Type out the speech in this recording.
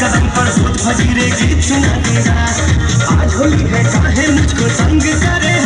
कदम पर खुद फजीरे गीत सुना देगा आज होली है चाहे मुझको तंग करे।